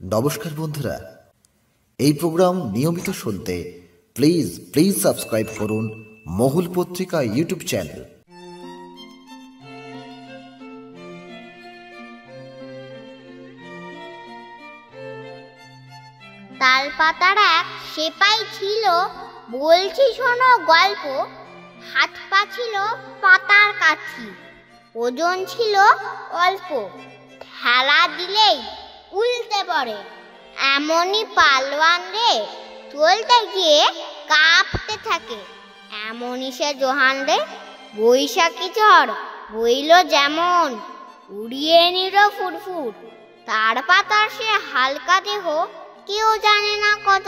নমস্কার বন্ধুরা। এই প্রোগ্রাম নিয়মিত শুনতে প্লিজ প্লিজ সাবস্ক্রাইব করুন মহুল পত্রিকা ইউটিউব চ্যানেল তালপাতার এক সেপাই ছিল, বলছি শোনো গল্প। হাত পা ছিল পাতার কাঠি, ওজন ছিল অল্প। ঠেলা দিলেই পড়ে এমনই পালোয়ান রে চলতে গিয়ে কাঁপতে থাকে। এমনই সে জোহান রে, বৈশাখী ঝড় বইল যেমন, উড়িয়ে নিল ফুটফুট তার পাতার সে হালকা দেহ কেউ জানে না কত